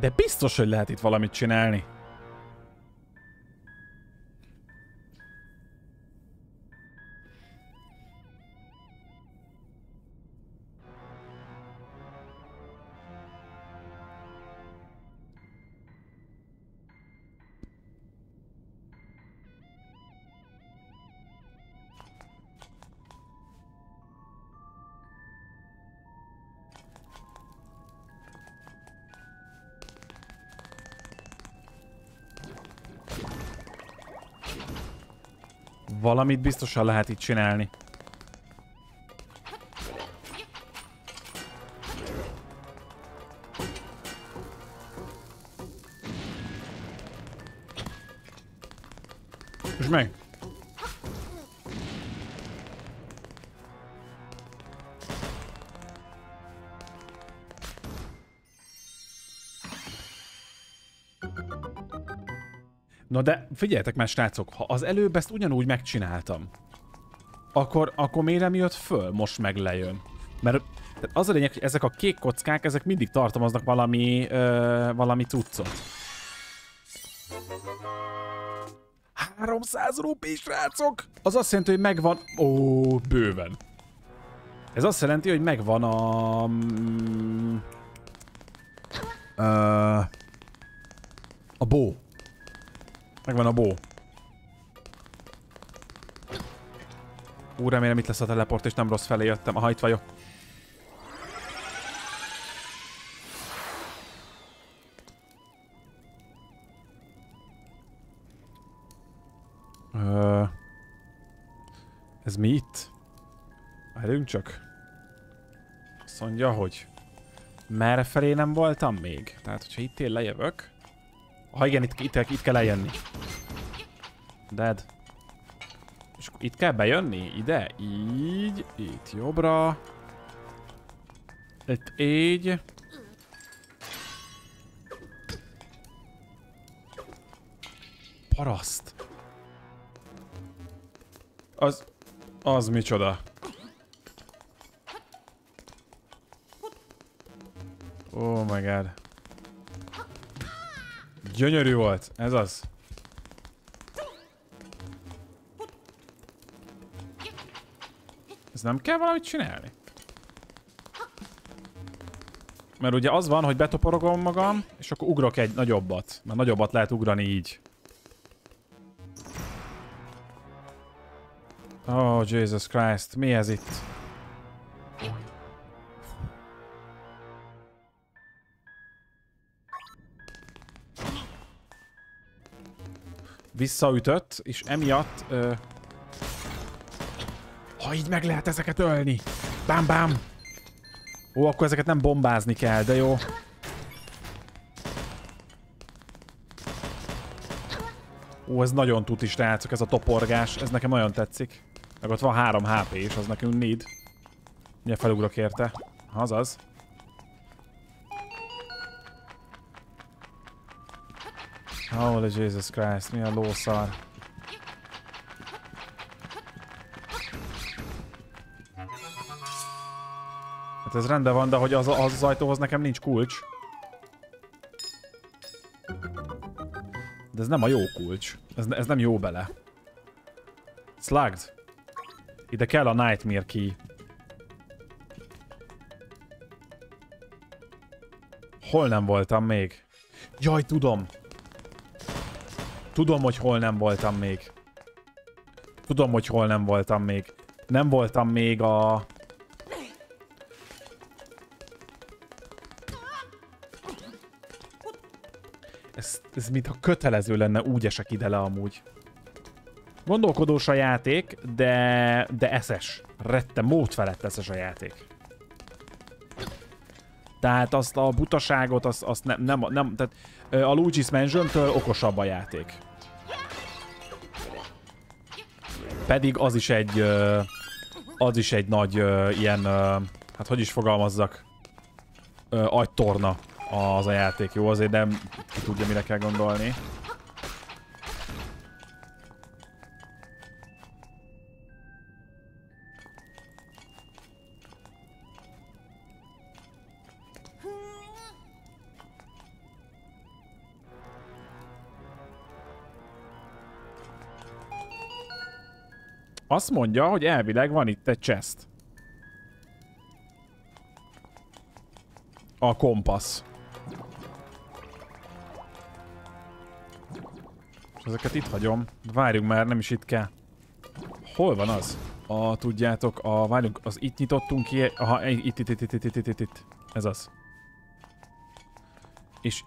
De biztos, hogy lehet itt valamit csinálni. Valamit biztosan lehet itt csinálni. De figyeljetek már, srácok, ha az előbb ezt ugyanúgy megcsináltam, akkor, akkor miért nem jött föl, most meg lejön? Mert tehát az a lényeg, hogy ezek a kék kockák, ezek mindig tartalmaznak valami, ö, valami cuccot. 300 rupé, srácok! Az azt jelenti, hogy megvan... Ó, bőven. Ez azt jelenti, hogy megvan a... Mm, ö, a bó. Megvan a bó. Ú, remélem itt lesz a teleport, és nem rossz felé jöttem. Aha, itt vagyok. Ez mi itt? Várjunk csak. Azt mondja, hogy merre felé nem voltam még. Tehát, hogyha itt én lejövök, ha igen, itt, itt, itt kell eljönni. Dead. És itt kell bejönni? Ide? Így. Itt jobbra. Itt így. Paraszt. Az... Az micsoda? Oh my god. Gyönyörű volt, ez az. Ez nem kell valamit csinálni? Mert ugye az van, hogy betoporogom magam, és akkor ugrok egy nagyobbat. Mert nagyobbat lehet ugrani így. Oh, Jesus Christ. Mi ez itt? Visszaütött, és emiatt... Ö... Ha így meg lehet ezeket ölni! Bám, bám! Ó, akkor ezeket nem bombázni kell, de jó. Ó, ez nagyon tuti, srácok, ez a toporgás. Ez nekem nagyon tetszik. Meg ott van 3 HP és az nekünk need. Ugye felugrok érte. Azaz. Holy Jesus Christ, mi a lószar. Hát ez rendben van, de hogy az, az, az ajtóhoz nekem nincs kulcs. De ez nem a jó kulcs. Ez, ez nem jó bele. Slugged. Ide kell a Nightmare Key. Hol nem voltam még? Jaj, tudom. Tudom, hogy hol nem voltam még. Tudom, hogy hol nem voltam még. Nem voltam még a... Ez, ez mintha kötelező lenne, úgy esek ide le amúgy. Gondolkodós a játék, de, de eszes. Rette, mód felett eszes a játék. Tehát azt a butaságot, azt, azt nem, nem, nem, tehát a Luigi's Mansion-től okosabb a játék. Pedig az is egy, az is egy nagy ilyen, hát hogy is fogalmazzak, agytorna az a játék, jó? Azért nem ki tudja, mire kell gondolni. Azt mondja, hogy elvileg van itt egy chest. A kompassz. Ezeket itt hagyom. Várjunk már, nem is itt kell. Hol van az? A, tudjátok, a, várjunk, az itt nyitottunk ki, aha, itt, itt, itt, itt, itt, itt, itt, itt. Ez az. És,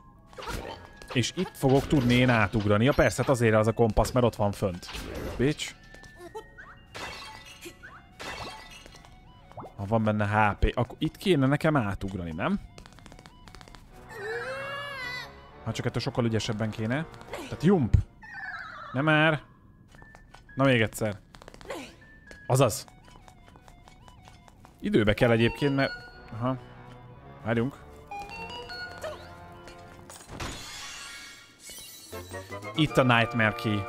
és itt fogok tudni én átugrani. Ja persze, hát azért az a kompassz, mert ott van fönt. Bitch. Ha van benne HP, akkor itt kéne nekem átugrani, nem? Ha csak ettől sokkal ügyesebben kéne. Tehát jump! Nem már! Na még egyszer. Azaz. Időbe kell egyébként, mert... Aha. Várjunk. Itt a Nightmare Key.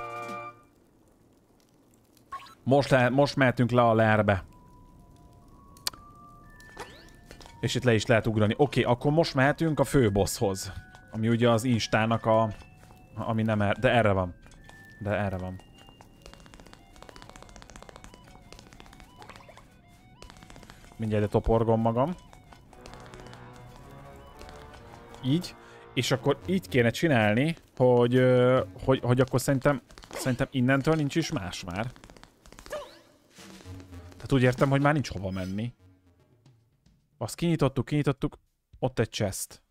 Most, le, most mehetünk le a lerbe. És itt le is lehet ugrani. Oké, okay, akkor most mehetünk a főbosshoz. Ami ugye az Instának a... Ami nem er... De erre van. De erre van. Mindjárt toporgom magam. Így. És akkor így kéne csinálni, hogy, hogy, hogy akkor szerintem, szerintem innentől nincs is más már. Tehát úgy értem, hogy már nincs hova menni. Azt kinyitottuk, kinyitottuk. Ott egy chest.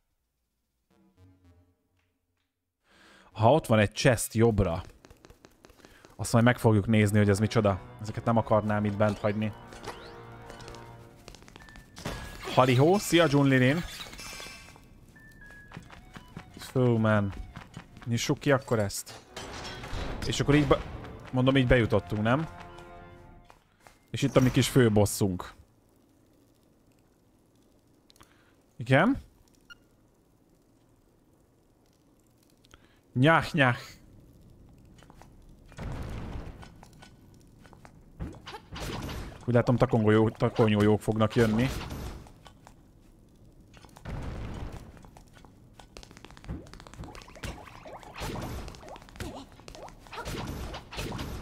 Ha ott van egy chest jobbra, azt majd meg fogjuk nézni, hogy ez micsoda. Ezeket nem akarnám itt bent hagyni. Halihó, szia Junlinin! Fú, man. Nyissuk ki akkor ezt. És akkor így, be... mondom, így bejutottunk, nem? És itt a mi kis főbosszunk. Igen? Nyach, nyach. Úgy látom, takonyójók fognak jönni.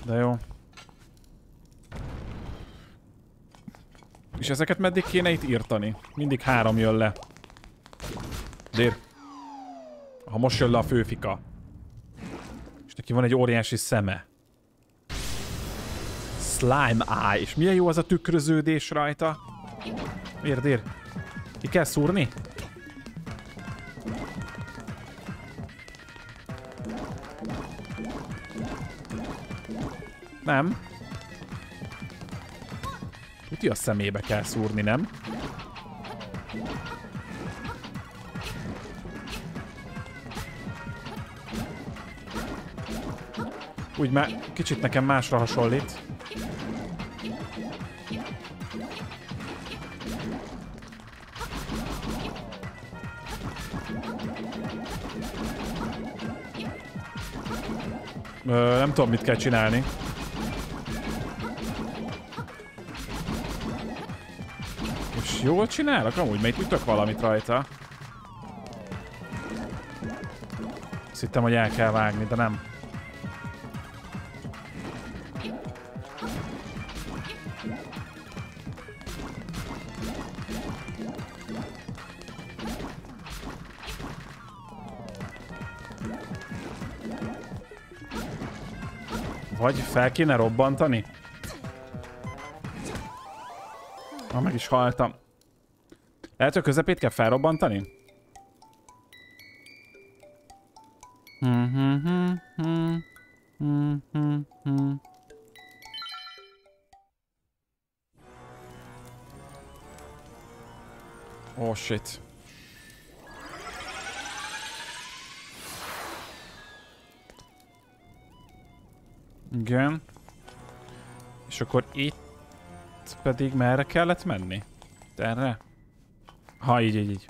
De jó. És ezeket meddig kéne itt írtani? Mindig három jön le. Dér. Ha most jön le a főfika. És neki van egy óriási szeme. Slime Eye. És milyen jó az a tükröződés rajta. Miért, dér? Ki kell szúrni? Nem. Tuti a szemébe kell szúrni, nem? Úgy már kicsit nekem másra hasonlít. Ö, nem tudom, mit kell csinálni. jól csinálok amúgy? Mert ütök valamit rajta. Azt hittem, hogy el kell vágni, de nem. Vagy fel kéne robbantani? Ah, meg is haltam. Lehet, hogy közepét kell felrobbantani? Shit. Igen. És akkor itt pedig merre kellett menni? Erre? Ha, így, így, így.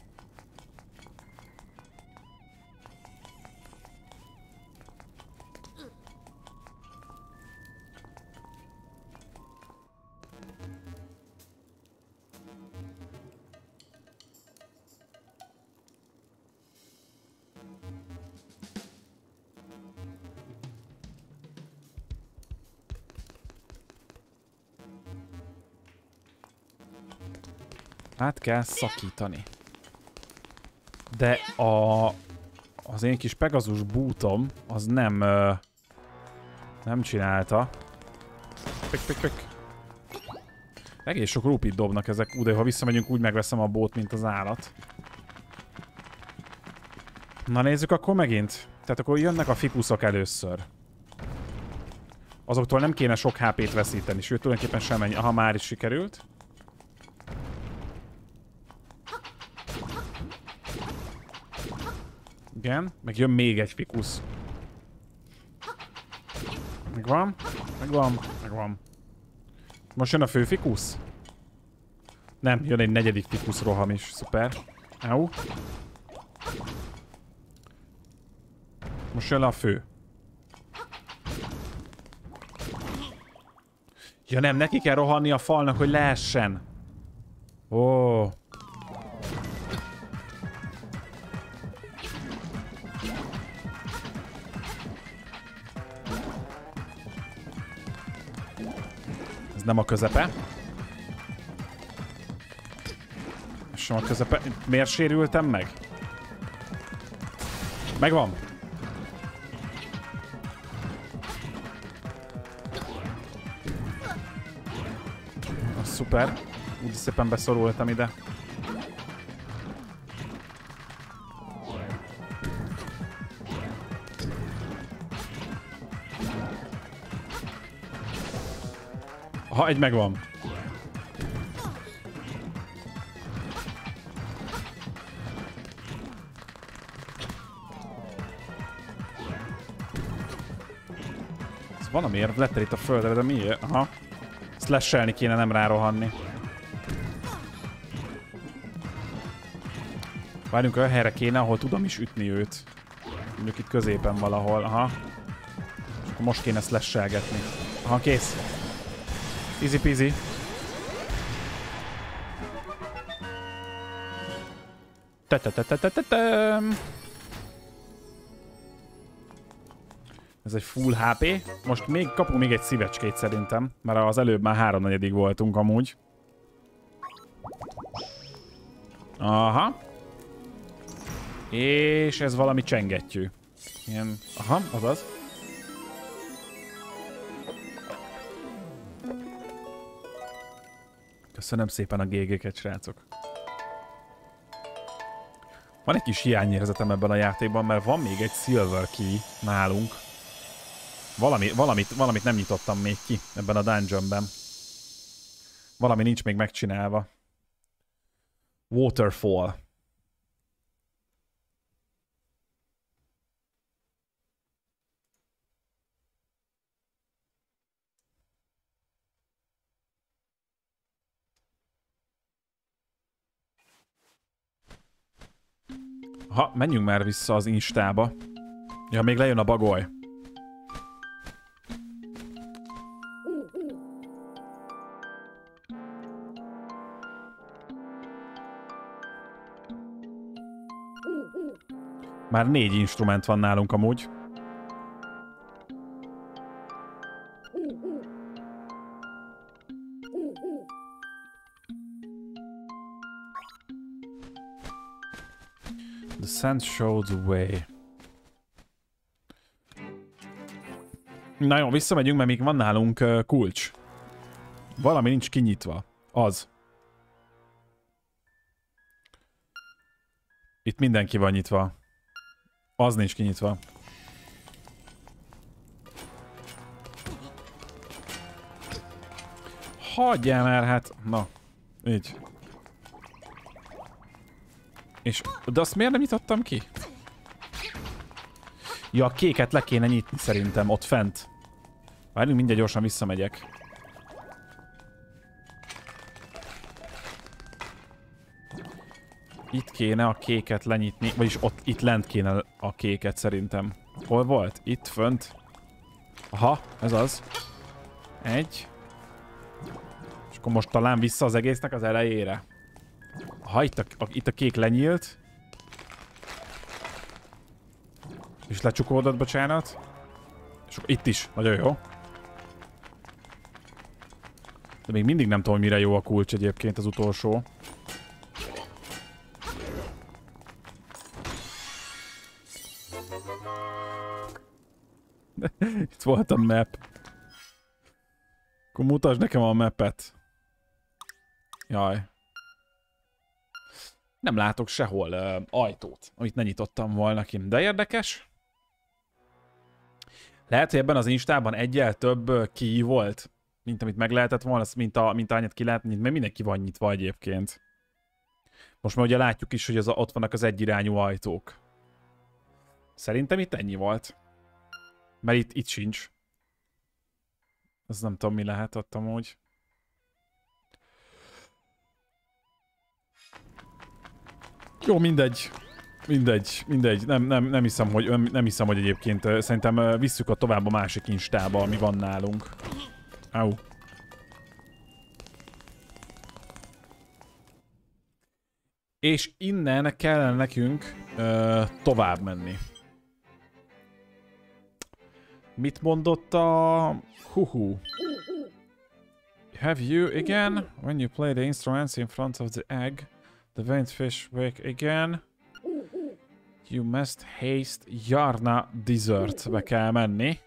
Kell szakítani. De a, az én kis Pegasus bútom, az nem, nem csinálta. Pik, pik, pik. Egész sok rupit dobnak ezek. Ú, de ha visszamegyünk, úgy megveszem a bót, mint az állat. Na nézzük akkor megint. Tehát akkor jönnek a fikuszok először. Azoktól nem kéne sok HP-t veszíteni, sőt tulajdonképpen semennyi. Aha, már is sikerült. Igen, meg jön még egy fikusz. Megvan, megvan, megvan. Most jön a fő fikusz? Nem, jön egy negyedik fikusz roham is. Szuper. Jó. Most jön a fő. Ja nem, neki kell rohanni a falnak, hogy lehessen. Ó. Oh. Nem a közepe. Sem a közepe. Miért sérültem meg? Megvan. Szuper. Úgy szépen beszorultam ide. Ha, egy megvan. Ez van amiért lett itt a földre, de miért? Aha. Slashelni kéne, nem rárohanni. Várjunk, olyan helyre kéne, ahol tudom is ütni őt. Mondjuk itt középen valahol, aha. Most kéne slashelgetni. Aha, kész. Easy peasy. Te -te -te -te -te -te -te. Ez egy full HP. Most még kapunk még egy szívecskét szerintem, mert az előbb már háromnegyedig voltunk amúgy. Aha. És ez valami csengettyű. Ilyen, aha, azaz. Köszönöm szépen a GG-ket, srácok. Van egy kis hiányérzetem ebben a játékban, mert van még egy Silver Key nálunk. Valami, valamit, valamit nem nyitottam még ki ebben a dungeonben. Valami nincs még megcsinálva. Waterfall. Ha, menjünk már vissza az instába. Ja, még lejön a bagoly. Már négy instrument van nálunk amúgy. Sand showed the way. Na jó, visszamegyünk, mert még van nálunk uh, kulcs. Valami nincs kinyitva. Az. Itt mindenki van nyitva. Az nincs kinyitva. Hagyjál már, hát... Na, így. És, de azt miért nem nyitottam ki? Ja, a kéket le kéne nyitni szerintem, ott fent. Várjunk, mindjárt gyorsan visszamegyek. Itt kéne a kéket lenyitni, vagyis ott, itt lent kéne a kéket szerintem. Hol volt? Itt, fönt. Aha, ez az. Egy. És akkor most talán vissza az egésznek az elejére ha itt a, a, itt a kék lenyílt. És lecsukódott, bocsánat. És itt is, nagyon jó. De még mindig nem tudom, mire jó a kulcs egyébként az utolsó. itt volt a map. Akkor mutasd nekem a mapet. Jaj. Nem látok sehol uh, ajtót, amit ne nyitottam volna ki. De érdekes. Lehet, hogy ebben az instában egyel több ki volt, mint amit meg lehetett volna, mint, a, mint anyat ki lehet mert mindenki van nyitva egyébként. Most már ugye látjuk is, hogy az, ott vannak az egyirányú ajtók. Szerintem itt ennyi volt. Mert itt, itt sincs. Az nem tudom, mi lehet ott amúgy. Jó, mindegy. Mindegy, mindegy. Nem, nem, nem, hiszem, hogy, nem hiszem, hogy egyébként szerintem visszük a tovább a másik instába, ami van nálunk. Au. És innen kellene nekünk uh, tovább menni. Mit mondott a... Huhu? Have you again? When you play the instruments in front of the egg, the veined fish wake again. You must haste Jarna Be kell menni.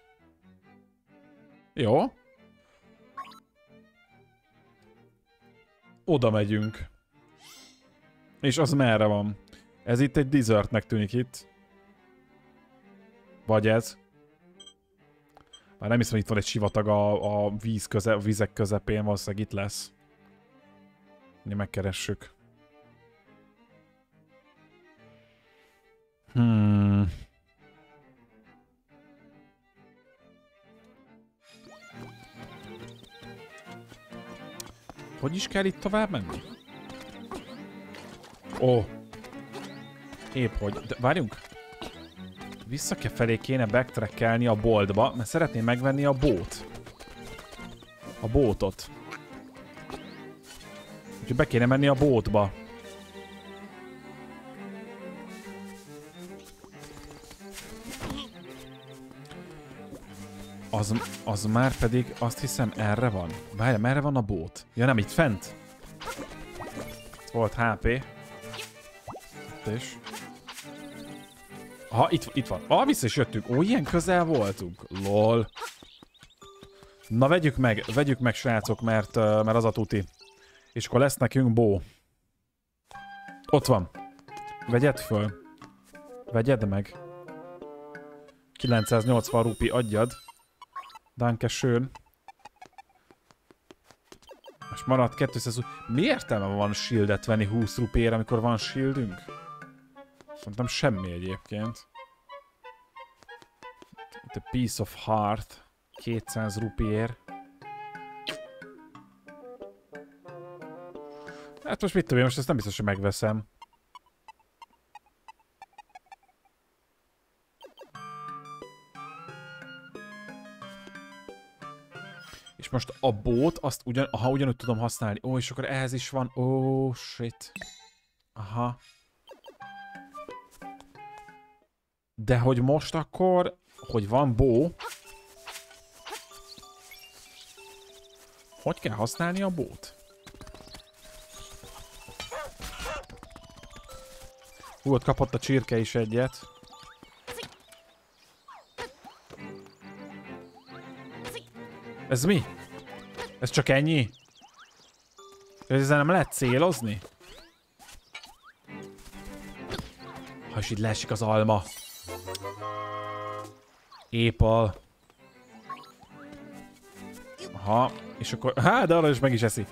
Jó. Oda megyünk. És az merre van? Ez itt egy desertnek tűnik itt. Vagy ez. Már nem hiszem, hogy itt van egy sivatag a, a víz köze, a vizek közepén, valószínűleg itt lesz. Mi megkeressük. Hmm. Hogy is kell itt tovább menni? Ó. Épp hogy. De várjunk. Vissza kell felé kéne backtrackelni a boltba, mert szeretném megvenni a bót. A bótot. Úgyhogy be kéne menni a bótba. Az, az már pedig azt hiszem erre van. Várja, merre van a bót? Ja nem, itt fent. Volt HP. Itt is. Ha, itt, itt van. Ah, vissza is jöttünk. Ó, ilyen közel voltunk. Lol. Na, vegyük meg, vegyük meg, srácok, mert, mert az a tuti. És akkor lesz nekünk bó. Ott van. Vegyed föl. Vegyed meg. 980 rupi, adjad. Danke schön. Most maradt 200... Mi értelme van shieldet venni 20 rupér, amikor van shieldünk? Szerintem semmi egyébként. A Piece of Heart. 200 rupier. Hát most mit tudom most ezt nem biztos, hogy megveszem. Most a bót, azt ugyan, ha ugyanúgy tudom használni. Ó, és akkor ehhez is van. Ó, shit. Aha. De hogy most akkor, hogy van bó, hogy kell használni a bót? Hú, ott kapott a csirke is egyet. Ez mi? Ez csak ennyi? Ezzel nem lehet célozni? Ha is itt leesik az alma. Épal. Aha, és akkor... Há, de arra is meg is eszi.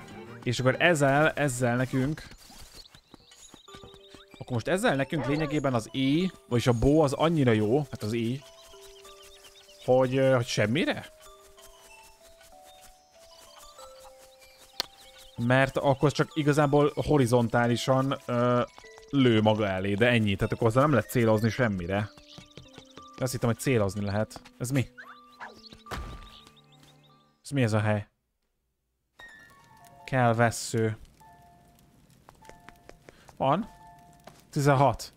És akkor ezzel, ezzel nekünk... Akkor most ezzel nekünk lényegében az E, vagyis a bó az annyira jó, hát az E, hogy, hogy semmire? Mert akkor csak igazából horizontálisan ö, lő maga elé, de ennyi. Tehát akkor nem lehet célozni semmire. Azt hittem, hogy célozni lehet. Ez mi? Ez mi ez a hely? Kell vessző. Van. 16.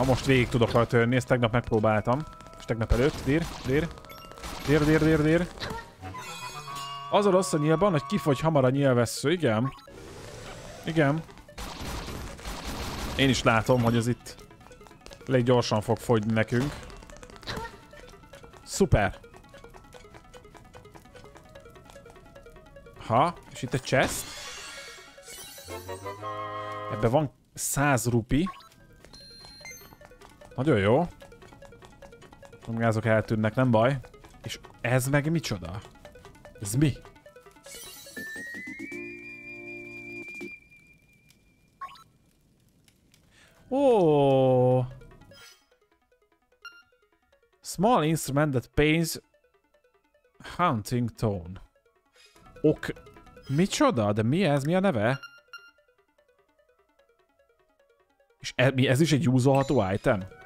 Ha most végig tudok rajta jönni, ezt tegnap megpróbáltam. És tegnap előtt, dir, dir. Dir, dir, dir, dir. Az a rossz a nyílban, hogy kifogy hamar a nyílvessző, igen. Igen. Én is látom, hogy ez itt elég gyorsan fog fogyni nekünk. Szuper. Ha, és itt egy chest. Ebben van 100 rupi. Nagyon jó. A gázok eltűnnek, nem baj. És ez meg micsoda? Ez mi? Oh. Small instrument that paints hunting tone. Ok. Micsoda? De mi ez? Mi a neve? És ez, mi, ez is egy júzolható item?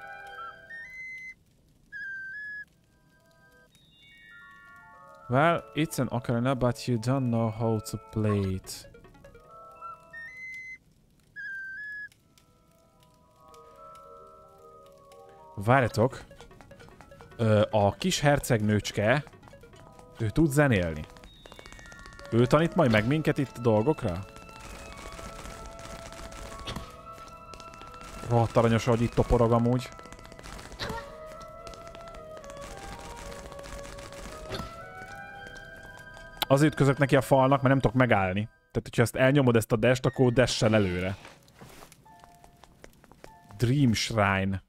Well, it's an ocarina, but you don't know how to play it. Várjatok. Ö, a kis hercegnőcske, ő tud zenélni. Ő tanít majd meg minket itt a dolgokra? Rohadt aranyos, hogy itt toporog amúgy. Azért ütközök neki a falnak, mert nem tudok megállni. Tehát, hogyha ezt elnyomod ezt a dest, akkor dessel előre. Dream Shrine.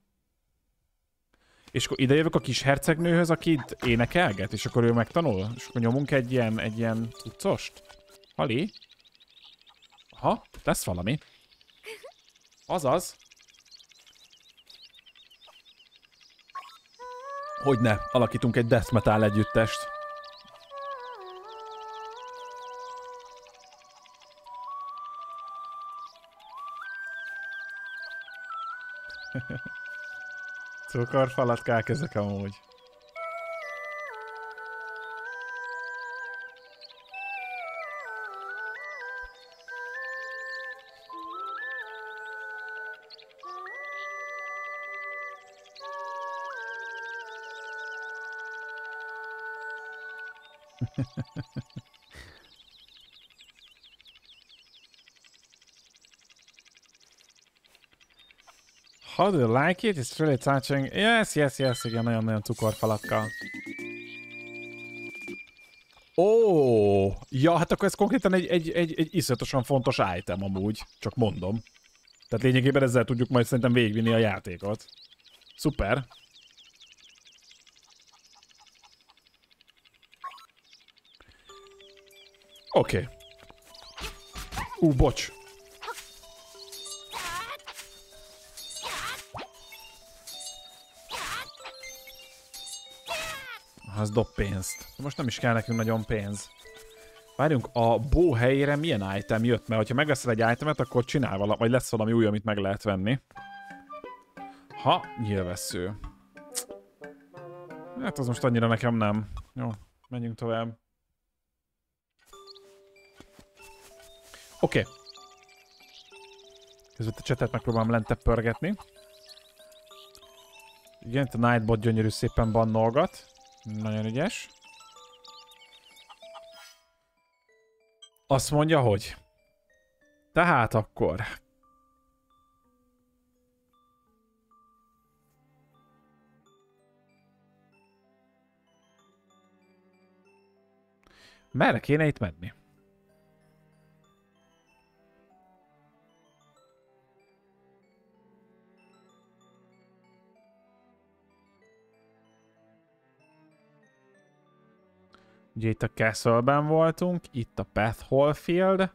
És akkor idejövök a kis hercegnőhöz, aki itt énekelget, és akkor ő megtanul? És akkor nyomunk egy ilyen, egy ilyen cuccost? Hali? Aha, lesz valami. Azaz. Hogyne, alakítunk egy death metal együttest. Cukorfalatkák ezek amúgy. How do you like it? It's really touching. Yes, yes, yes, igen, nagyon-nagyon cukorfalakkal. Ó, oh, ja, hát akkor ez konkrétan egy, egy, egy, egy iszonyatosan fontos item amúgy, csak mondom. Tehát lényegében ezzel tudjuk majd szerintem végvinni a játékot. Szuper. Oké. Okay. Ú, bocs. Az dob pénzt. Most nem is kell nekünk nagyon pénz. Várjunk, a bó helyére milyen item jött? Mert ha megveszel egy itemet, akkor csinál valami, vagy lesz valami új, amit meg lehet venni. Ha, nyilvessző. Hát az most annyira nekem nem. Jó, menjünk tovább. Oké. Okay. Közben a csetet megpróbálom lentebb pörgetni. Igen, a Nightbot gyönyörű szépen bannolgat. Nagyon ügyes. Azt mondja, hogy... Tehát akkor... Merre kéne itt menni? Ugye itt a castle voltunk, itt a Path. És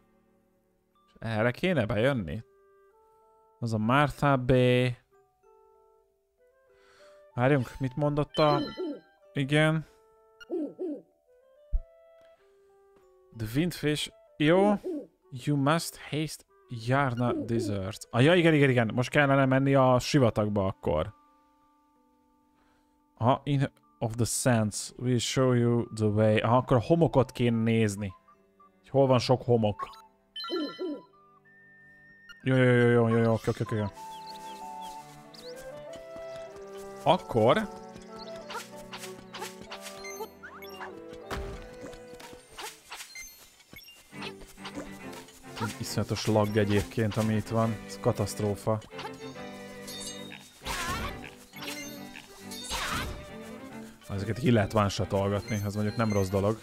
erre kéne bejönni? Az a Martha Bay. Várjunk, mit mondott a... Igen. The Windfish. Jó. You must haste Yarna Desert. Ah, ja, igen, igen, igen. Most kellene menni a sivatagba akkor. Aha, in of the sands will show you the way. Aha, akkor a homokot kéne nézni. Hol van sok homok. Jó, jó, jó, jó, jó, jó, oké, oké, oké. Akkor... Iszonyatos lag egyébként, ami itt van. Ez katasztrófa. Ezeket ki lehet one az mondjuk nem rossz dolog.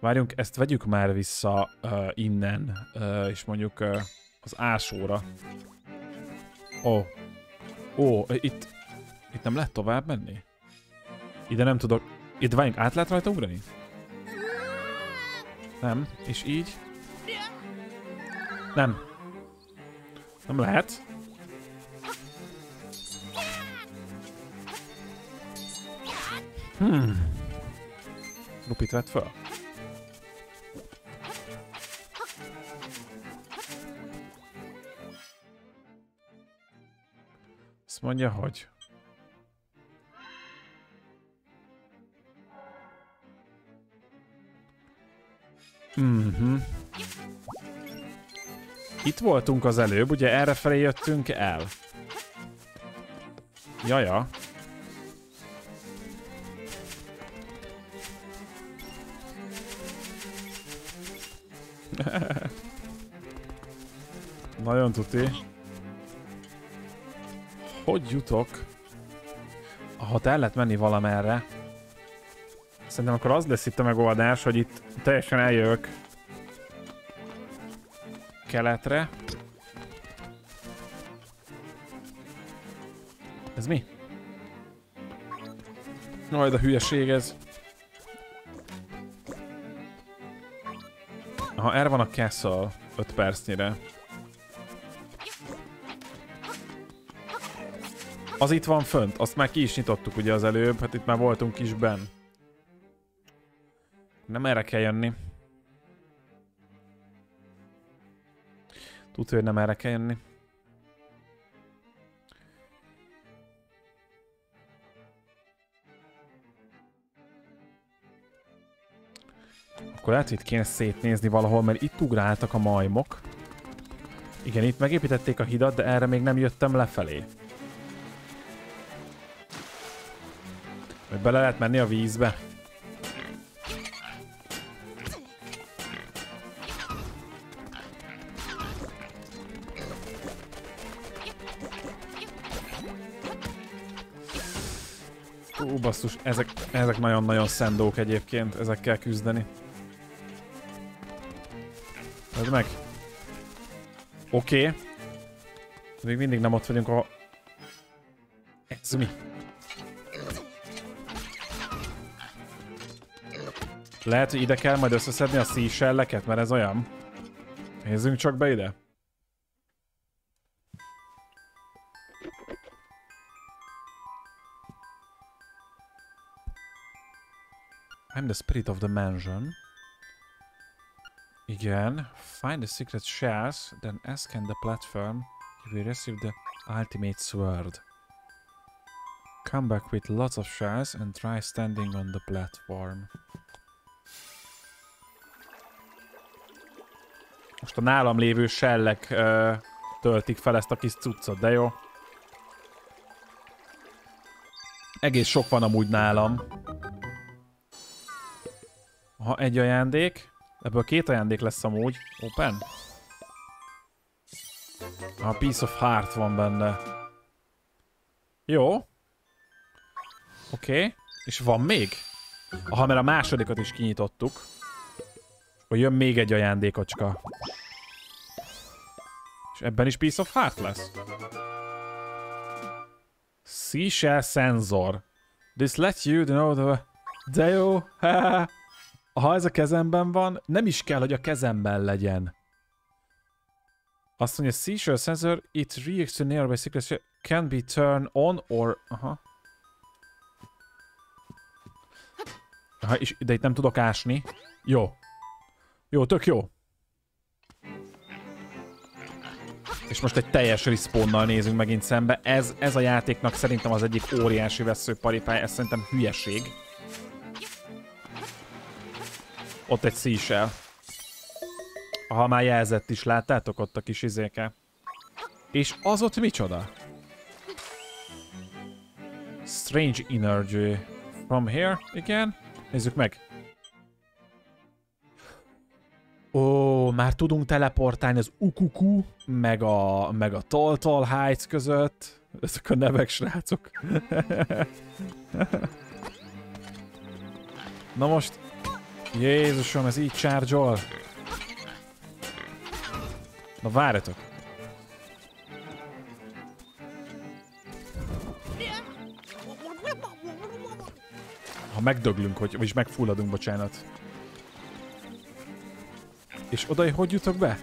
Várjunk, ezt vegyük már vissza uh, innen, uh, és mondjuk uh, az ásóra. Ó. Oh. Ó, oh, itt... Itt nem lehet tovább menni? Ide nem tudok... Itt várjunk, át lehet rajta ugrani? Nem. És így? Nem. Nem lehet. Hmm. Rupit vett fel. Azt mondja, hogy... Mhm. Itt voltunk az előbb, ugye erre felé jöttünk el. Jaja. Nagyon tuti. Hogy jutok? Ha el lehet menni valamerre. Szerintem akkor az lesz itt a megoldás, hogy itt teljesen eljövök keletre. Ez mi? Majd a hülyeség ez. Aha, erre van a castle 5 percnyire. Az itt van fönt, azt már ki is nyitottuk ugye az előbb, hát itt már voltunk is benn. Nem erre kell jönni. Tudja, hogy nem erre kell jönni. Akkor lehet, hogy itt kéne szétnézni valahol, mert itt ugráltak a majmok. Igen, itt megépítették a hidat, de erre még nem jöttem lefelé. Hogy bele lehet menni a vízbe. Ú, basszus, ezek, ezek nagyon-nagyon szendók egyébként, ezekkel küzdeni. Ez meg. Oké. Okay. Még mindig nem ott vagyunk, a... Ez mi? Lehet, hogy ide kell majd összeszedni a seashelleket, mert ez olyan. Nézzünk csak be ide. I'm the spirit of the mansion. Igen. Find the secret shells, then ascend the platform. You will receive the ultimate sword. Come back with lots of shells and try standing on the platform. Most a nálam lévő sellek uh, töltik fel ezt a kis cuccot, de jó. Egész sok van amúgy nálam. Ha egy ajándék. Ebből két ajándék lesz amúgy. Open. A Piece of Heart van benne. Jó. Oké. Okay. És van még? Aha, mert a másodikat is kinyitottuk. Akkor jön még egy ajándékocska. És ebben is Piece of Heart lesz. Seashell Sensor. This lets you know the... De jó. ha ez a kezemben van, nem is kell, hogy a kezemben legyen. Azt mondja, seashell sensor, it reacts to nearby secret can be turned on or... Aha. Aha, és, de itt nem tudok ásni. Jó. Jó, tök jó. És most egy teljes respawnnal nézünk megint szembe. Ez, ez a játéknak szerintem az egyik óriási veszőparipája, ez szerintem hülyeség. Ott egy seashell. Ha már jelzett is, láttátok ott a kis izéke. És az ott micsoda? Strange energy from here. Igen. Nézzük meg. Ó, már tudunk teleportálni az Ukuku, meg a, meg a Toltol Heights között. Ezek a nevek, srácok. Na most... Jézusom, ez így charge. Na várjatok. Ha megdöglünk, hogy, vagyis megfulladunk, bocsánat. És oda hogy jutok be?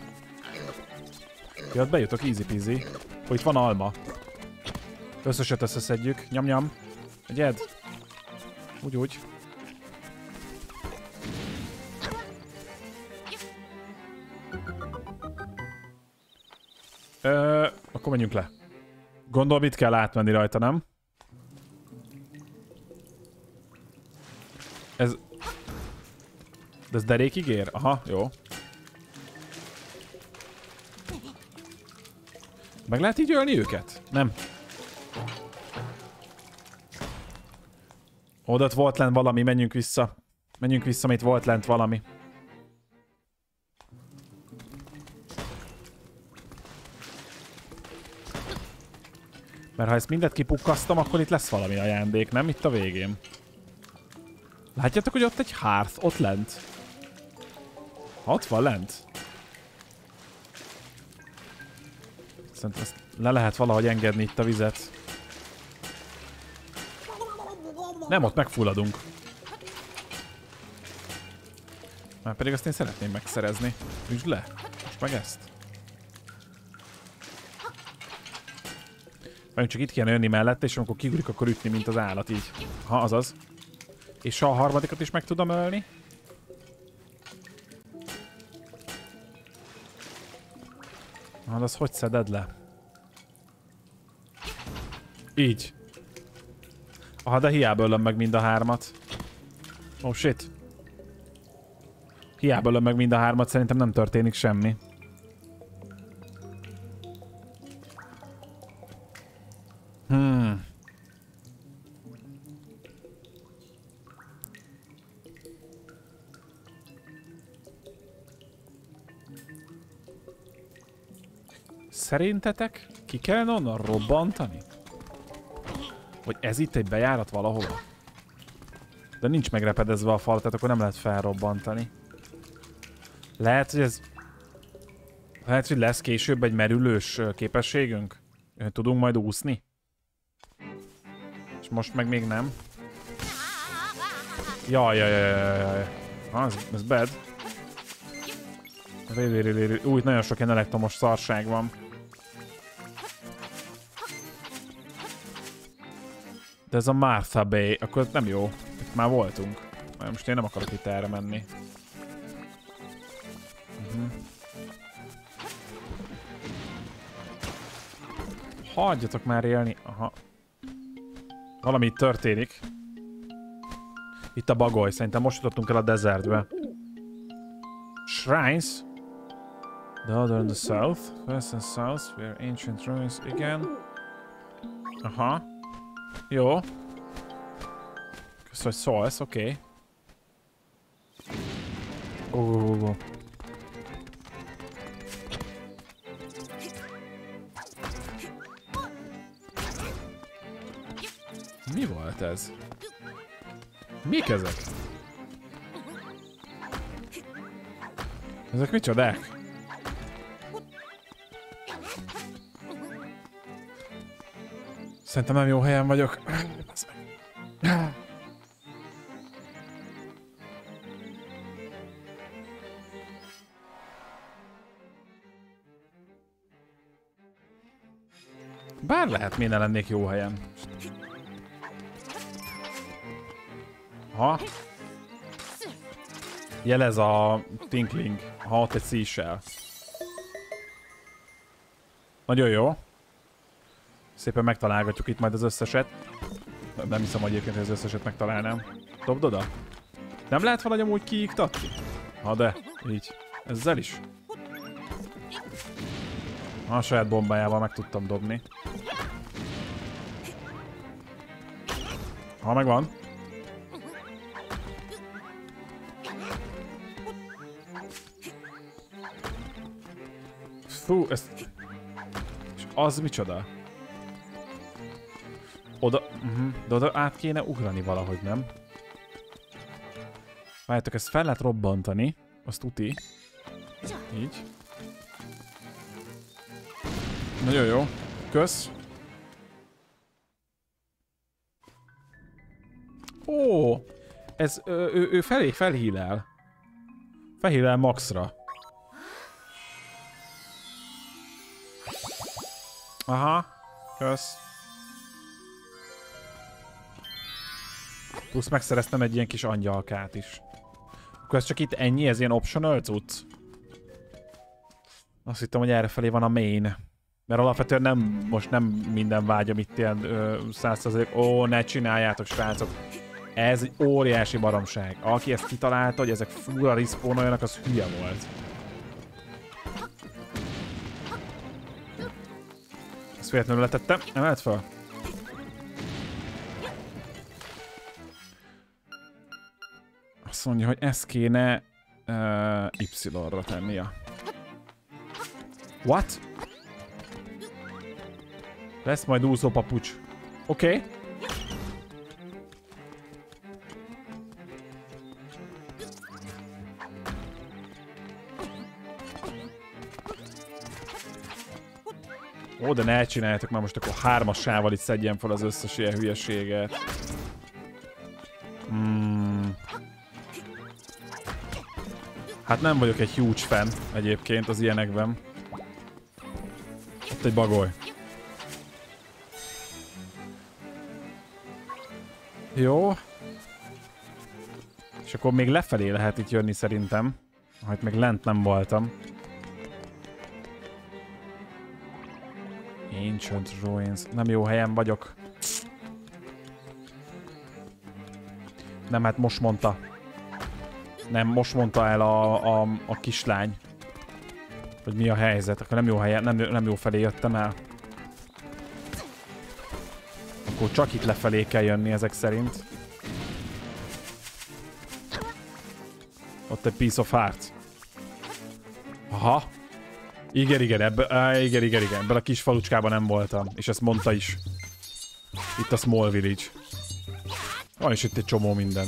Ja, bejutok easy peasy. Hogy itt van alma. Összeset összeszedjük. Nyam nyam. Egyed. Úgy úgy. Ö, akkor menjünk le. Gondolom itt kell átmenni rajta, nem? Ez... De ez derékig ér? Aha, jó. Meg lehet így ölni őket? Nem. Odat volt lent valami, menjünk vissza. Menjünk vissza, itt volt lent valami. Mert ha ezt mindet kipukkasztom, akkor itt lesz valami ajándék, nem? Itt a végén. Látjátok, hogy ott egy hearth, ott lent. Ott van lent. Szerintem ezt le lehet valahogy engedni itt a vizet. Nem, ott megfulladunk. Már pedig azt én szeretném megszerezni. Üsd le. Most meg ezt. Majd csak itt kéne jönni mellette, és amikor kigúrik, akkor ütni, mint az állat így. Ha, azaz. És ha a harmadikat is meg tudom ölni. Hát az hogy szeded le? Így. Aha, de hiába ölöm meg mind a hármat. Oh shit. Hiába ölöm meg mind a hármat, szerintem nem történik semmi. Szerintetek ki kellene onnan robbantani? Vagy ez itt egy bejárat valahova? De nincs megrepedezve a fal, tehát akkor nem lehet felrobbantani. Lehet, hogy ez... Lehet, hogy lesz később egy merülős képességünk? Tudunk majd úszni? És most meg még nem. Jaj, jaj, jaj, jaj, jaj. Ah, ez, ez bad. Úgy, nagyon sok ilyen elektromos szarság van. Ez a Martha Bay, akkor nem jó. Itt már voltunk. Mert most én nem akarok itt erre menni. Uh mhm. -huh. Hagyjatok már élni. Aha. Valami itt történik. Itt a bagoly. Szerintem most jutottunk el a desertbe. Shrines. The other in the south. West and south. Where ancient ruins again. Aha. Jó. Kösz, hogy szólsz, oké. Okay. Go, go, go, go. Mi volt ez? Mik ezek? Ezek micsodák? Szerintem nem jó helyen vagyok. Bár lehet, miért ne lennék jó helyen. Ha? Jelez a Tinkling, ha ott egy seashell. Nagyon jó. Szépen megtalálgatjuk itt majd az összeset. Nem hiszem, hogy egyébként az összeset megtalálnám. Dobd oda? Nem lehet valahogy amúgy kiiktatni? Ha de, így. Ezzel is. A saját bombájával meg tudtam dobni. Ha megvan. Fú, ez... És az micsoda? Oda... Uh-huh. De oda át kéne ugrani valahogy, nem? Várjátok, ezt fel lehet robbantani. Azt tuti. Így. Nagyon jó. Kösz. Ó, ez ő, ő, ő felé felhílel. Felhílel maxra. Aha, kösz. Plusz megszereztem egy ilyen kis angyalkát is. Akkor ez csak itt ennyi, ez ilyen optional cucc? Azt hittem, hogy erre felé van a main. Mert alapvetően nem, most nem minden vágyam itt ilyen százszerzalék. Ó, ne csináljátok, srácok. Ez egy óriási baromság. Aki ezt kitalálta, hogy ezek fura respawnoljanak, az hülye volt. Ezt véletlenül letettem. Nem lehet fel? Mondja, hogy ezt kéne uh, Y-ra tennie. What? Lesz majd úszó papucs. Oké. Okay. Ó, de ne csináljátok már most akkor hármassával itt szedjen fel az összes ilyen hülyeséget. Hát nem vagyok egy huge fan egyébként az ilyenekben. Ott egy bagoly. Jó. És akkor még lefelé lehet itt jönni szerintem. Hát meg lent nem voltam. Ancient Ruins. Nem jó helyen vagyok. Nem, hát most mondta. Nem, most mondta el a, a, a kislány. Hogy mi a helyzet. Akkor nem jó helyen, nem, nem jó felé jöttem el. Akkor csak itt lefelé kell jönni ezek szerint. Ott egy piece of heart. Aha. Igen, igen, ebbe, á, igen, igen, igen. Ebben a kis falucskában nem voltam. És ezt mondta is. Itt a Small Village. Van is itt egy csomó minden.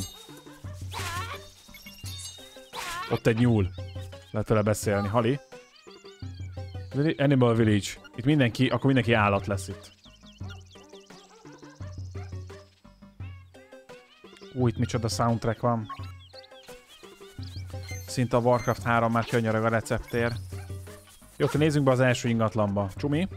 Ott egy nyúl. Lehet vele beszélni. Hali? Animal Village. Itt mindenki, akkor mindenki állat lesz itt. Ú, itt micsoda soundtrack van. Szinte a Warcraft 3 már könyörög a receptér. Jó, akkor nézzünk be az első ingatlanba. Csumi?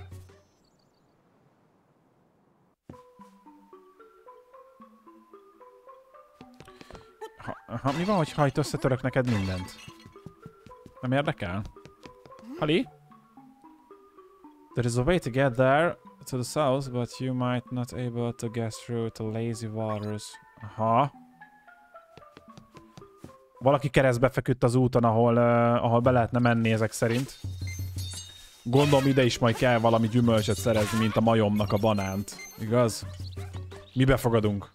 Ha, mi van, hogy hajt összetörök neked mindent? Nem érdekel? Hali? There is a way to get there to the south, but you might not able to get through to lazy waters. Aha. Valaki keresztbe feküdt az úton, ahol, uh, ahol be lehetne menni ezek szerint. Gondolom ide is majd kell valami gyümölcsöt szerezni, mint a majomnak a banánt. Igaz? Mi befogadunk.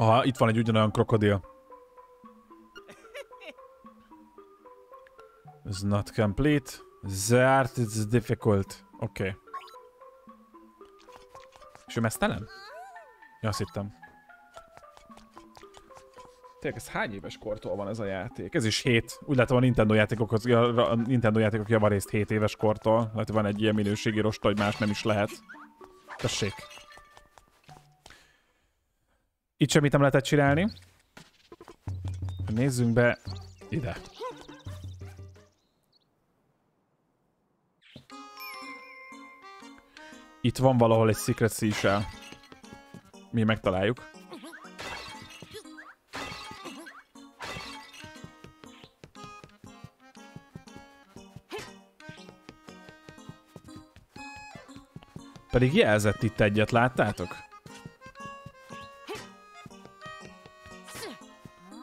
Aha, itt van egy ugyanolyan krokodil. It's not complete. The is difficult. Oké. Okay. És ő mesztelen? Ja, azt hittem. Tényleg ez hány éves kortól van ez a játék? Ez is 7. Úgy látom a Nintendo játékok, a Nintendo játékok javarészt 7 éves kortól. Lehet, van egy ilyen minőségi rosta, hogy más nem is lehet. Tessék. Itt semmit nem lehetett csinálni. Nézzünk be ide. Itt van valahol egy Secret Seashell. Mi megtaláljuk. Pedig jelzett itt egyet, láttátok?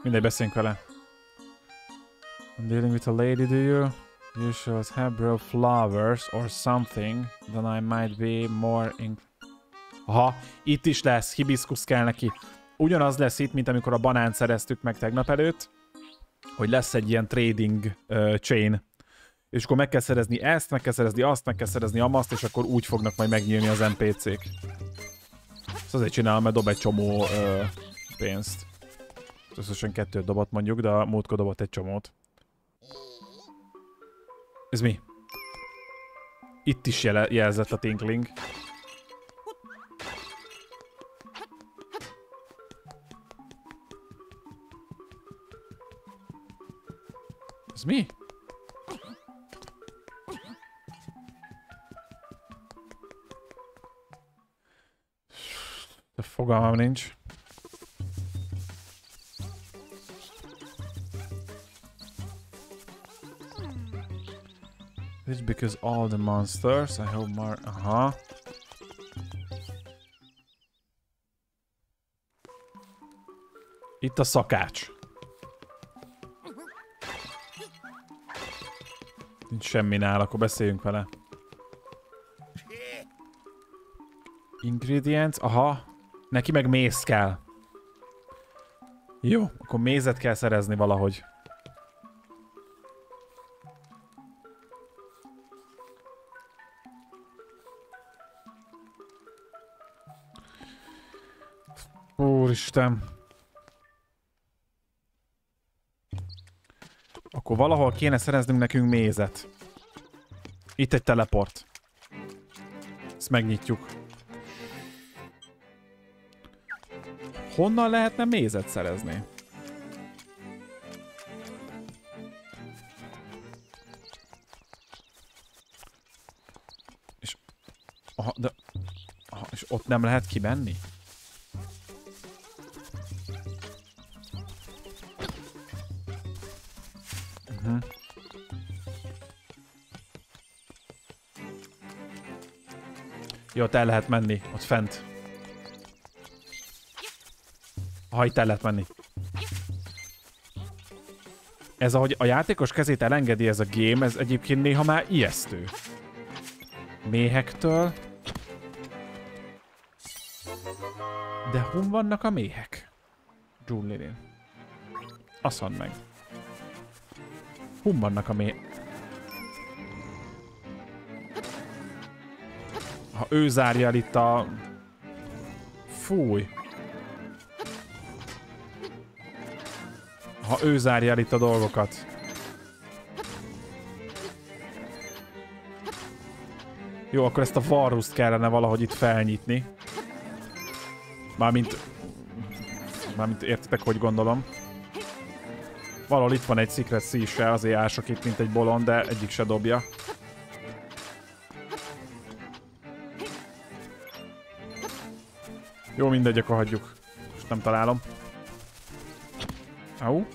Mindegy, beszéljünk vele. I'm dealing with a lady, do you? You should have brought flowers or something, then I might be more in... Aha, itt is lesz, hibiskusz kell neki. Ugyanaz lesz itt, mint amikor a banánt szereztük meg tegnap előtt, hogy lesz egy ilyen trading uh, chain. És akkor meg kell szerezni ezt, meg kell szerezni azt, meg kell szerezni amaszt, és akkor úgy fognak majd megnyílni az NPC-k. Ezt azért csinálom, mert dob egy csomó uh, pénzt. Összesen kettőt dobott mondjuk, de a múltkor dobott egy csomót. Ez mi? Itt is jele jelzett a tinkling. Ez mi? De fogalmam nincs. It's because all the monsters, I hope more, aha. Itt a szakács. Nincs semmi nál, akkor beszéljünk vele. Ingredients, aha. Neki meg méz kell. Jó, akkor mézet kell szerezni valahogy. Úristen. Akkor valahol kéne szereznünk nekünk mézet. Itt egy teleport. Ezt megnyitjuk. Honnan lehetne mézet szerezni? És... Aha, de... Aha, és ott nem lehet kimenni? Jó, ott el lehet menni, ott fent. Ha itt el lehet menni. Ez ahogy a játékos kezét elengedi ez a game, ez egyébként néha már ijesztő. Méhektől. De hon vannak a méhek? Julian. Azt meg. Hum vannak a mély... Ha ő zárja el itt a... Fúj. Ha ő zárja el itt a dolgokat. Jó, akkor ezt a varruszt kellene valahogy itt felnyitni. Mármint... Mármint értitek, hogy gondolom. Valahol itt van egy Secret Sea azért ások itt, mint egy bolond, de egyik se dobja. Jó, mindegy, akkor hagyjuk. Most nem találom. Au.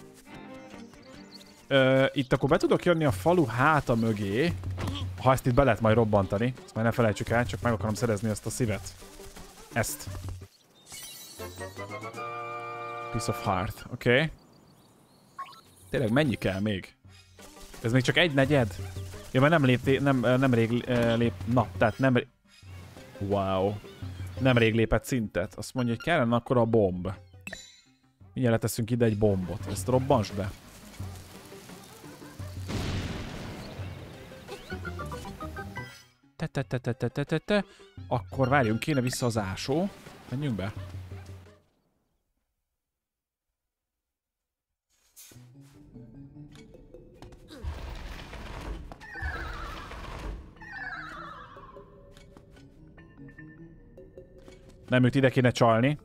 Ö, itt akkor be tudok jönni a falu háta mögé. Ha ezt itt be lehet majd robbantani. Ezt majd ne felejtsük el, csak meg akarom szerezni ezt a szívet. Ezt. Piece of heart, oké. Okay. Tényleg mennyi kell még? Ez még csak egy negyed? Ja, mert nem lép, nem, nem rég lép, na, tehát nem Wow. Nem rég lépett szintet. Azt mondja, hogy kellene akkor a bomb. Mindjárt leteszünk ide egy bombot. Ezt robbans be. Te, te, te, te, te, te, te, te. Akkor várjunk, kéne vissza az ásó. Menjünk be. Nem őt ide kéne csalni.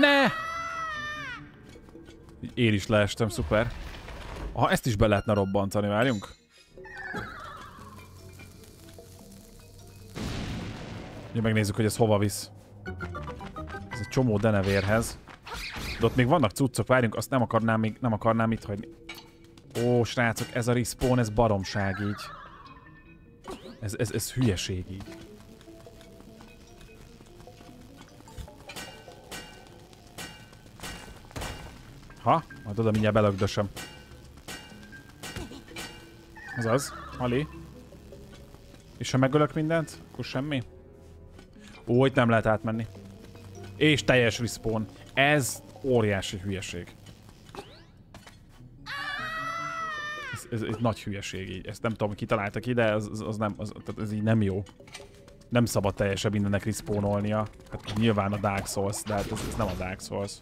Ne! Én is leestem, szuper. Aha, ezt is be lehetne robbantani, várjunk. Ja, megnézzük, hogy ez hova visz. Ez egy csomó denevérhez. De ott még vannak cuccok, várjunk, azt nem akarnám még, nem akarnám itt hagyni. Ó, srácok, ez a respawn, ez baromság így. Ez, ez, ez hülyeség így. Ha, majd oda mindjárt belögdösöm. Ez az, Ali. És ha megölök mindent, akkor semmi. Ó, itt nem lehet átmenni. És teljes respawn. Ez óriási hülyeség. Ez, ez, ez nagy hülyeség így. Ezt nem tudom, ki találta ki, de az, az, az nem, az, ez így nem jó. Nem szabad teljesen mindennek respawnolnia. Hát nyilván a Dark Souls, de hát ez, ez nem a Dark Souls.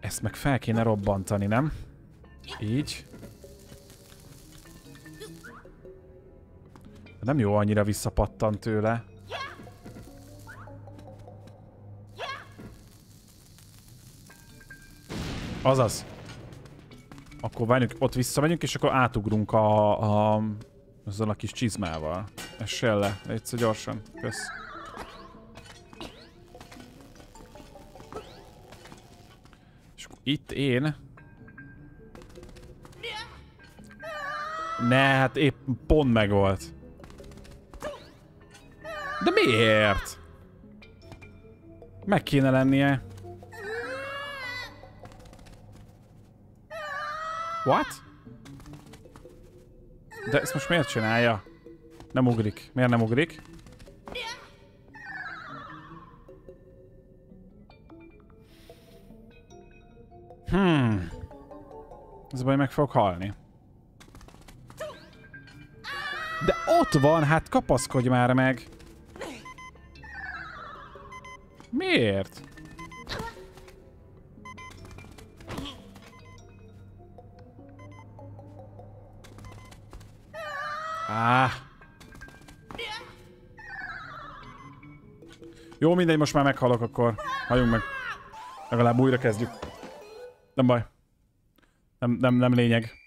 Ezt meg fel kéne robbantani, nem? Így. Nem jó annyira visszapattan tőle. Azaz. Akkor várjuk, ott visszamegyünk, és akkor átugrunk a, a azzal a kis csizmával. Essel le, egyszer gyorsan. Kösz. És akkor itt én... Ne, hát épp pont megvolt. De miért? Meg kéne lennie. What? De ezt most miért csinálja? Nem ugrik. Miért nem ugrik? Hmm. Ez baj, meg fog halni. De ott van, hát kapaszkodj már meg. Miért? Jó, mindegy, most már meghalok, akkor halljunk meg. Legalább újra kezdjük. Nem baj. Nem, nem, nem lényeg.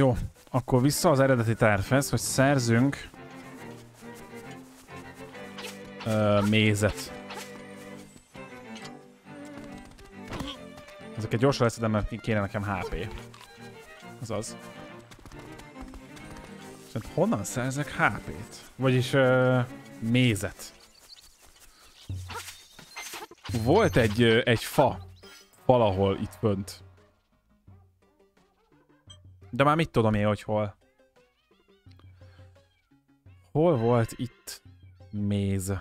Jó, akkor vissza az eredeti tervhez, hogy szerzünk uh, mézet. Ezeket gyorsan leszedem, mert kéne nekem HP. Az az. Szóval honnan szerzek HP-t? Vagyis uh, mézet. Volt egy, uh, egy fa valahol itt fönt. De már mit tudom én, hogy hol. Hol volt itt méz?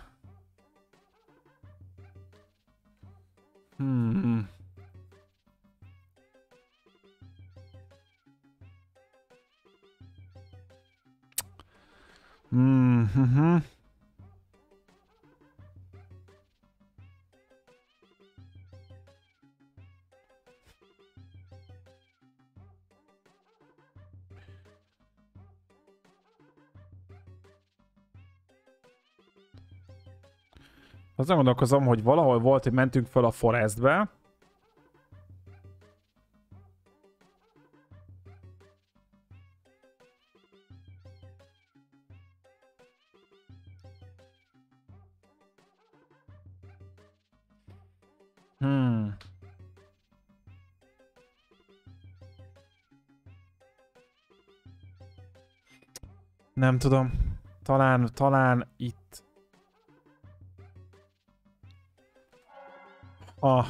Azon gondolkozom, hogy valahol volt, hogy mentünk fel a forestbe. Hmm. Nem tudom. Talán, talán itt. Ah.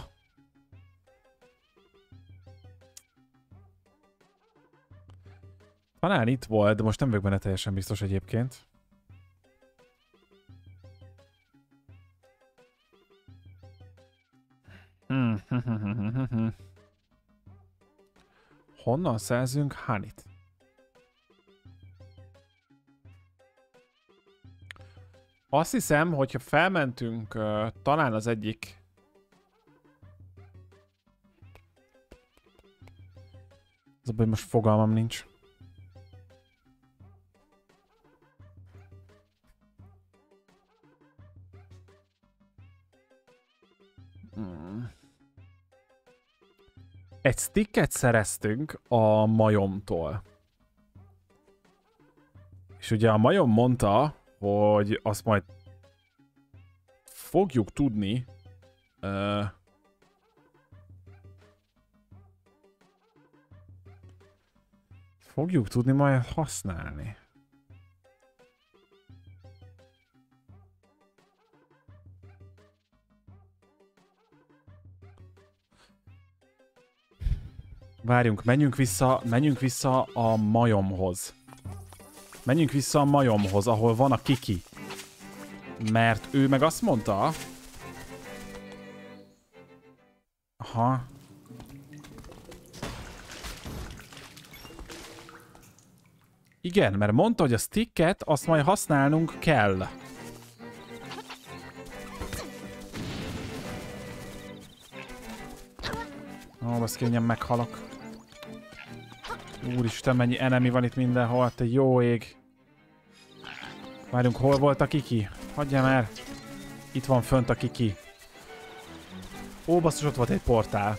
Talán itt volt, de most nem vagyok benne teljesen biztos egyébként. Honnan szerzünk Hanit? Azt hiszem, hogyha felmentünk uh, talán az egyik Az a baj, most fogalmam nincs. Hmm. Egy sticket szereztünk a majomtól. És ugye a majom mondta, hogy azt majd fogjuk tudni uh, fogjuk tudni majd használni. Várjunk, menjünk vissza, menjünk vissza a majomhoz. Menjünk vissza a majomhoz, ahol van a Kiki. Mert ő meg azt mondta... Aha. Igen, mert mondta, hogy a sticket azt majd használnunk kell. Ó, azt könnyen meghalok. Úristen, mennyi enemi van itt mindenhol, te jó ég. Várjunk, hol volt a Kiki? Hagyjam el. Itt van fönt a Kiki. Ó, basszus, ott volt egy portál.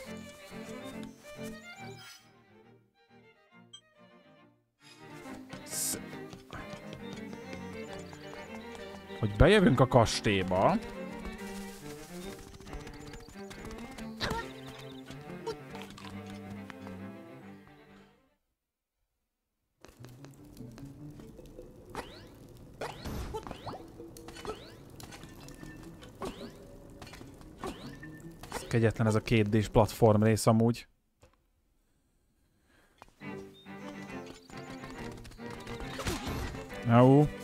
Bejövünk a kastélyba. kegyetlen ez a 2 platform rész amúgy. Jó.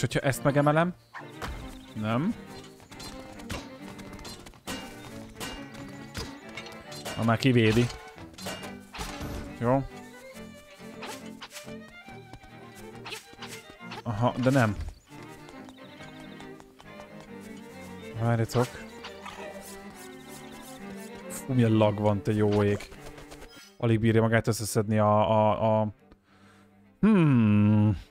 És hogyha ezt megemelem? Nem. Ha már kivédi. Jó. Aha, de nem. Várjatok. Fú, milyen lag van, te jó ég. Alig bírja magát összeszedni a... a, a... Hmm...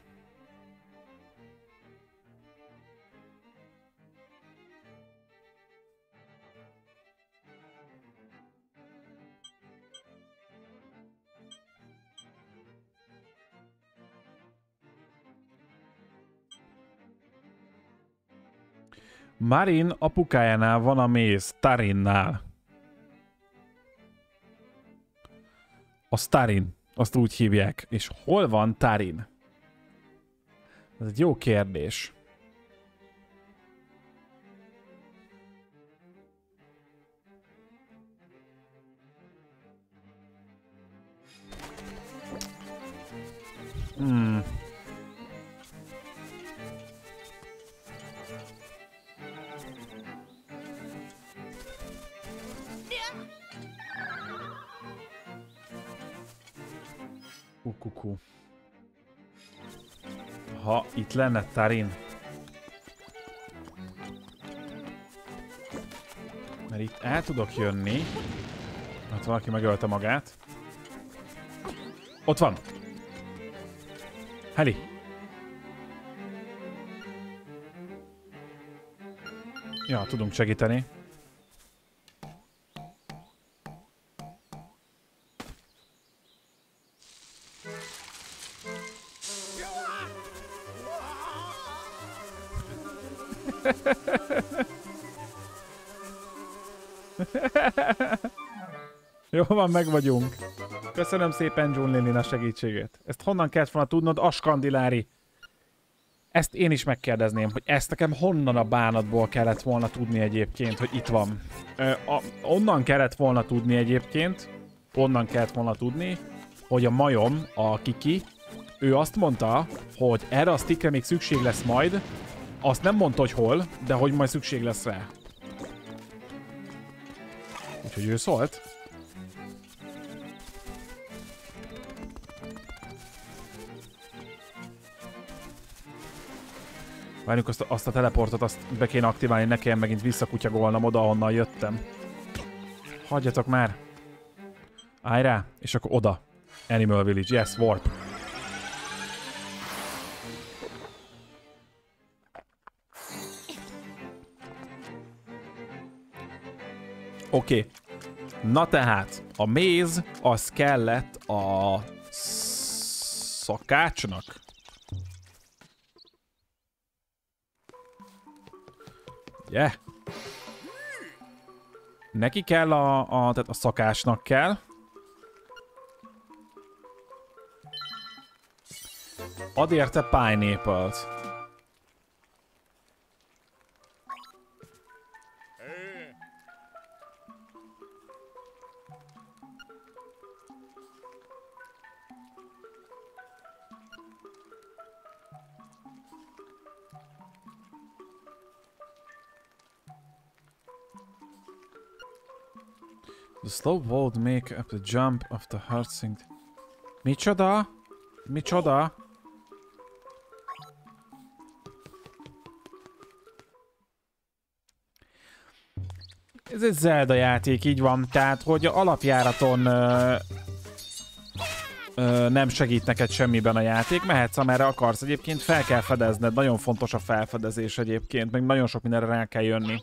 Marin apukájánál van a méz, Tarinnál. A Starin, azt úgy hívják. És hol van Tarin? Ez egy jó kérdés. Hmm. Kukuku. Ha itt lenne Tarin. Mert itt el tudok jönni. Hát valaki megölte magát. Ott van! Heli! Ja, tudunk segíteni. Jó van, meg vagyunk. Köszönöm szépen John Linin a segítséget. Ezt honnan kellett volna tudnod, Askandilári? Ezt én is megkérdezném, hogy ezt nekem honnan a bánatból kellett volna tudni egyébként, hogy itt van. Ö, a, onnan kellett volna tudni egyébként, onnan kellett volna tudni, hogy a majom, a Kiki, ő azt mondta, hogy erre a stickre még szükség lesz majd, azt nem mondta, hogy hol, de hogy majd szükség lesz rá. Úgyhogy ő szólt. Várjuk azt, azt a teleportot, azt be kéne aktiválni, ne kelljen megint visszakutyagolnom oda, ahonnan jöttem. Hagyjatok már. Állj rá, és akkor oda. Animal Village, yes, warp. Oké. Okay. Na tehát, a méz az kellett a szakácsnak. Yeah. Neki kell a, a, tehát a szakásnak kell. Ad érte pineapple-t. The slow would make up the jump of the heart Micsoda? Micsoda? Ez egy Zelda játék, így van. Tehát, hogy alapjáraton ö, ö, nem segít neked semmiben a játék. Mehetsz, amerre akarsz. Egyébként fel kell fedezned. Nagyon fontos a felfedezés egyébként. Meg nagyon sok mindenre rá kell jönni.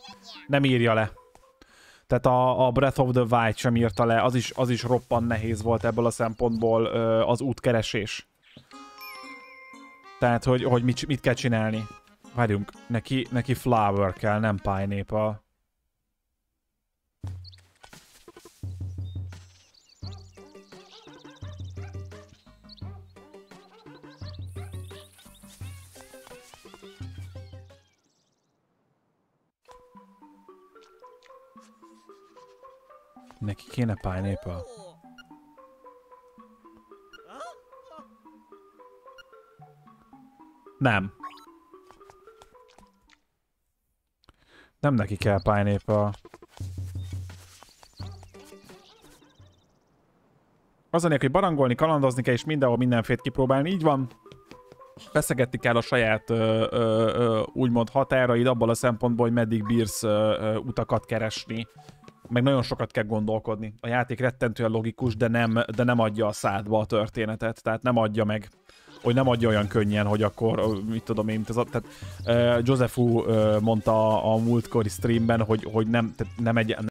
Nem írja le. Tehát a, a Breath of the Wild sem írta le, az is, az is roppan nehéz volt ebből a szempontból az útkeresés. Tehát, hogy, hogy mit, mit kell csinálni. Várjunk, neki, neki flower kell, nem pineapple. Neki kéne pineapple. Nem. Nem neki kell pineapple. Az a hogy barangolni, kalandozni kell, és mindenhol mindenfélt kipróbálni. Így van. Feszegetni kell a saját ö, ö, ö, úgymond határaid abból a szempontból, hogy meddig bírsz ö, ö, utakat keresni meg nagyon sokat kell gondolkodni. A játék rettentően logikus, de nem, de nem adja a szádba a történetet, tehát nem adja meg hogy nem adja olyan könnyen, hogy akkor, mit tudom én, ez a, tehát uh, Josefu uh, mondta a, a múltkori streamben, hogy, hogy nem, tehát nem egy,